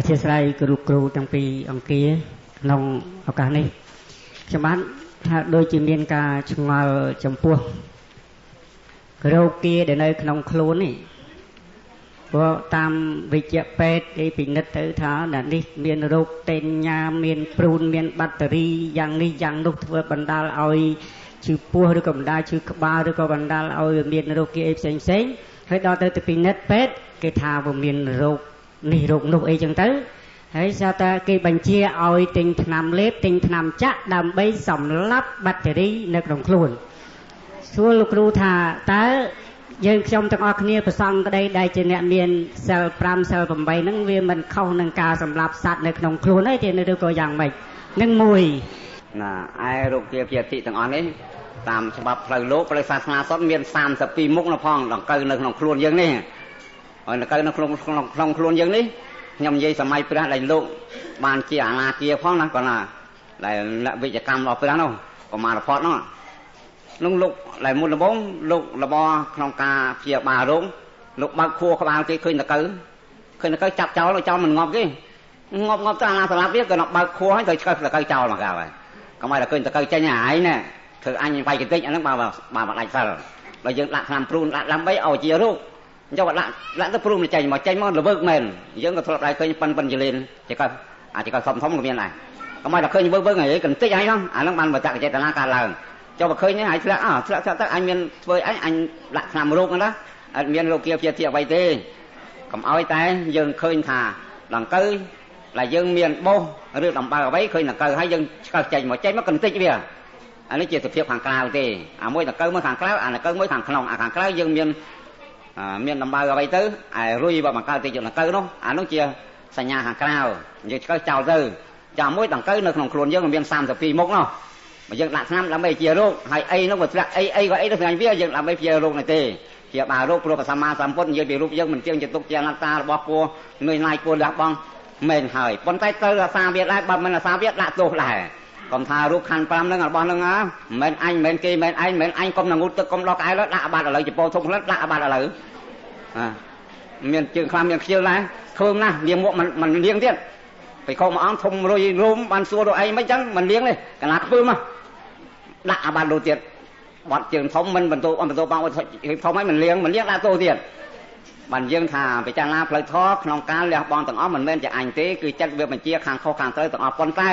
អធិស្ឋានគ្រូគ្រូទាំងពីរអង្គាក្នុងឱកាសនេះខ្ញុំបានថាដូចជាមានការឆ្ងល់ចំពោះរោគាដែលនៅក្នុងខ្លួននេះព្រោះតាមវិជ្ជពេទ្យគេពិនិត្យទៅថាដែលនេះមានរោគតេញ៉ាមានព្រូនមានបាក់តេរីយ៉ាងនេះយ៉ាងនោះធ្វើបណ្ដាលឲ្យឈឺពោះឬក៏បណ្ដាលឈឺក្បាលឬក៏បណ្ដាលឲ្យមានរោគគាអីផ្សេងផ្សេងហើយដល់ទៅទៅពិនិត្យពេទ្យគេថាវាមានរោគ នេះរោគនោះអីចឹងទៅហើយស្អាតតែគេបញ្ជាឲ្យទិញថ្នាំលេបទិញថ្នាំចាក់ដើម្បីសម្លាប់បាក់តេរីនៅក្នុងខ្លួនសួរលោកគ្រូថាតើយើងខ្ញុំទាំងអស់គ្នាប្រសងក្តីដែលជាអ្នកមានសិល5សិល8ហ្នឹងវាមិនខុសនឹងការសម្លាប់សត្វនៅក្នុងខ្លួនទេទេឬក៏យ៉ាងម៉េចនឹងមួយណាឯរោគជាជាតិទាំងអស់នេះតាមច្បាប់ផ្លូវលោកផ្លូវសាសនាសុទ្ធមាន32មុខនៅផងដង្កូវនៅក្នុងខ្លួនយើងនេះ ហើយដង្កូវនៅក្នុងក្នុងខ្លួនយើងនេះខ្ញុំនិយាយសម័យព្រះដែលលោកបានជាអាណាគារផងណាគាត់ណាដែលវិជ្ជកម្មរបស់ព្រះនោះកុមារផតនោះនោះលោកដែលមុនដំបូងលោករបរក្នុងការព្យាបាលរោគលោកបើកខួរក្បាលគេឃើញតកៅឃើញតកៅចាប់ចោលចោលមិនងាប់គេងាប់ងាប់ទៅអាណាសម្លាប់វាក៏នៅបើកខួរហើយទៅឆ្កឹះតកៅចោលមកកៅហើយកុំឲ្យតែឃើញតកៅចេញហើយណាធ្វើអញវាយកតិចអាហ្នឹងបើបើមិនដាច់សិលដល់យើងដាក់ឆ្នាំព្រូនដាក់ដើម្បីឲ្យជារោគ អញ្ចឹងដាក់ដាក់ទៅព្រូនចេញមកចេញមកល្វើកមែនយើងក៏ធ្លាប់ដែរឃើញប៉ិនប៉ិនចលេនចេះក៏អាចក៏ធំធំក៏មានដែរកុំឲ្យតែឃើញវើវើហើយកន្តិចហើយហ្នឹងអាហ្នឹងបានបច្ចៈចេតនាកើតឡើងចុះបើឃើញហើយធ្លាក់អើធ្លាក់ធ្លាក់ទៅអញមានធ្វើអីអញដាក់ឆ្នាំរោគណាអត់មានរោគាជាទីអ្វីទេកុំឲ្យតែយើងឃើញថាដង្កូវដែលយើងមានបោសឬដំបៅអ្វីឃើញដង្កូវហើយយើងឆ្កឹះចេញមកចេញមកកន្តិចវាអានេះជាសភាពខាងក្រៅទេអាមួយដង្កូវមួយខាងក្រៅអាដង្កូវមួយខាងក្នុងអាខាងក្រៅយើងមាន មានដំបៅអ្វីទៅឯរុយបើបង្កើតទៅជាដង្កូវនោះអានោះជាសញ្ញាខាងក្រៅយើងឆ្កឹះចោលទៅចាំមួយដង្កូវនៅក្នុងខ្លួនយើងមាន32មុខនោះបើយើងដាក់ឆ្នាំដើម្បីជារោគហើយអីនោះវាធ្លាក់អីអីក៏អីទៅស្ងាញ់វាយើងដើម្បីជារោគនេះទេជាបារោគព្រោះព្រះសម្មាសម្ពុទ្ធនិយាយពីរូបយើងមិនទៀងជាទុកជាអនត្តារបស់ពូងើយណាយគួរលះបង់មែនហើយប៉ុន្តែត្រូវអាសាវាដែរបើមិនអាសាវាដាក់ទោសដែរ កុំថារូបខណ្ឌ5ហ្នឹងរបស់ហ្នឹងហ៎មិនអញមិនគេមិនឯងមិនអញកុំនឹងងូតទឹកកុំដោះក្អែលដាក់អាបាត់ឥឡូវចពោធំផ្លិតដាក់អាបាត់ឥឡូវអាមានជើងខ្លាំងមានខ្ជិលដែរឃើញណាស់លៀងមុខមិនមិនលៀងទៀតបិខោមួយអង្គធំរុយរោមបានសួរទៅអីមិនចឹងមិនលៀងទេកណាខ្ពើមកដាក់អាបាត់ដូចទៀតបាត់ជើងធំមិនបន្ទោបន្ទោបងធំហើយមិនលៀងមិនលៀងដាក់ទោទៀតបានយើងថាពិចារណាផ្លូវធម៌ក្នុងការលះបង់ទាំងអស់មិនមែនជាអញទេគឺចិត្តវាបញ្ជាខាងខុសខាងត្រូវទាំងអស់ប៉ុន្តែ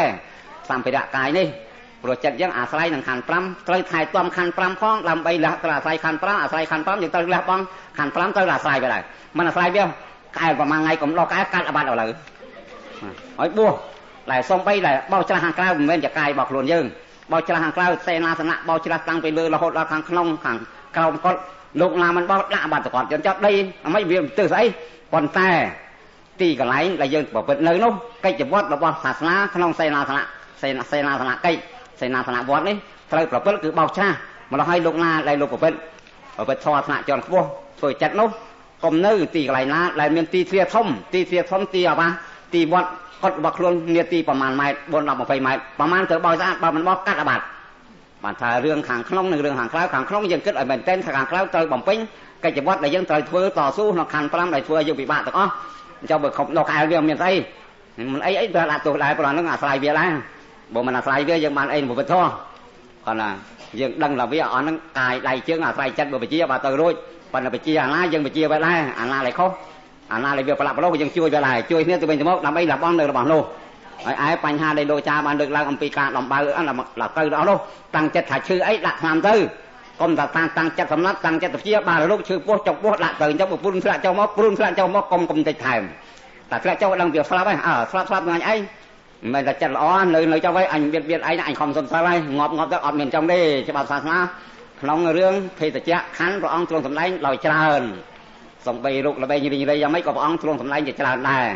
សម្ភារៈកាយនេះព្រោះចិត្តយើងអាស្រ័យនឹងខណ្ឌ5ត្រូវថែទាំខណ្ឌ5ផងដើម្បីលះត្រូវអាស្រ័យខណ្ឌ5អាស្រ័យខណ្ឌ5យើងត្រូវលះបង់ខណ្ឌ5ត្រូវអាស្រ័យវាដែរមិនអាស្រ័យវាកែប្រហែលថ្ងៃកំឡោះកែកាត់អាបាត់ឥឡូវហើយបួសដែលសំបីដែលបោះច្រាស់ខាងក្រៅមិនមែនជាកាយរបស់ខ្លួនយើងបោះច្រាស់ខាងក្រៅសេនាសនៈបោះច្រាស់តាំងពីលើរហូតដល់ខាងក្នុងខាងក្រោមគាត់លោកណាមិនបោះដាក់បាត់គាត់យើងចាប់ដីអ្ហ្មិចវាទៅស្អីប៉ុន្តែទីកន្លែងដែលយើងប្រព្រឹត្តនៅនោះកិច្ចវត្តរបស់សាសនាក្នុងសេនាសនៈ សេនាសេនាសនៈកិច្ចសេនាសនៈវត្តនេះត្រូវប្រព្រឹត្តគឺបោកច្រាស់ម្ល៉េះឲ្យលោកណាដែលលោកប្រព្រឹត្តប្រព្រឹត្តធម៌ថ្នាក់ជាន់ខ្ពស់ធ្វើចិត្តនោះកុំនៅទីកន្លែងណាដែលមានទីធ្លាធំទីធ្លាធំទីអាវាសទីវត្តគាត់របស់ខ្លួននាទីប្រមាណម៉ែត្រ4 10 20ម៉ែត្រប្រមាណទៅបោយស្អាតបើមិនបោះកាត់អាបាត់បានថារឿងខាងក្នុងនិងរឿងខាងក្រៅខាងក្នុងយើងគិតឲ្យមែនទែនខាងក្រៅត្រូវបំពេញកិច្ចវត្តដែលយើងត្រូវធ្វើតស៊ូក្នុងខណ្ឌ5ដែលធ្វើឲ្យយើងពិបាកទាំងអស់អញ្ចឹងបើខំដកខែវាមានស្អីមិនអីអីត្រូវដាក់ទោសដែរព្រោះហ្នឹងអាស្រ័យវាដែរ បើមិនអាស្រ័យវាយើងបានអីនៅពុទ្ធធម៌គាត់ណាយើងដឹងថាវាអស់ហ្នឹងកាយដៃជើងអាស្រ័យចិត្តបើបជាបើទៅរួចប៉ុន្តែបជាអាណាយើងបជាវាដែរអាណាដែលខុសអាណាដែលវាប្រឡាក់ប្រឡូសយើងជួយវាដែរជួយគ្នាទៅវិញទៅមកដើម្បីលះបង់នៅរបស់នោះហើយឯបញ្ហាដែលលោកចាបានលើកឡើងអំពីការដំបៅអត់ដល់ទៅដល់នោះតាំងចិត្តថាឈឺអីដាក់ថ្នាំទៅកុំតែតាំងតាំងចិត្តសម្លាប់តាំងចិត្តទៅជាបានលោកឈឺពោះចុកពោះដាក់ទៅអញ្ចឹងពុនធ្លាក់ចូលមកព្រួនធ្លាក់ចូលមកកុំកុំតិចថែមតែធ្លាក់ចូលដឹងវាស្លាប់ហើយអើស្លាប់ស្លាប់ថ្ងៃឯង មិនតែចិត្តល្អនៅនៅចុះហើយអញបៀតបៀនឯងអញខំសុនសិលហើយងាប់ងាប់ទៅអត់មានចឹងទេច្បាប់សាសនាក្នុងរឿងភេទជ្ជៈខណ្ឌព្រះអង្គទ្រង់សម្ដែងដោយច្រើនសំបីរុកល្បែងរីងរៃយ៉ាងម៉េចក៏ព្រះអង្គទ្រង់សម្ដែងជាច្រើនដែរ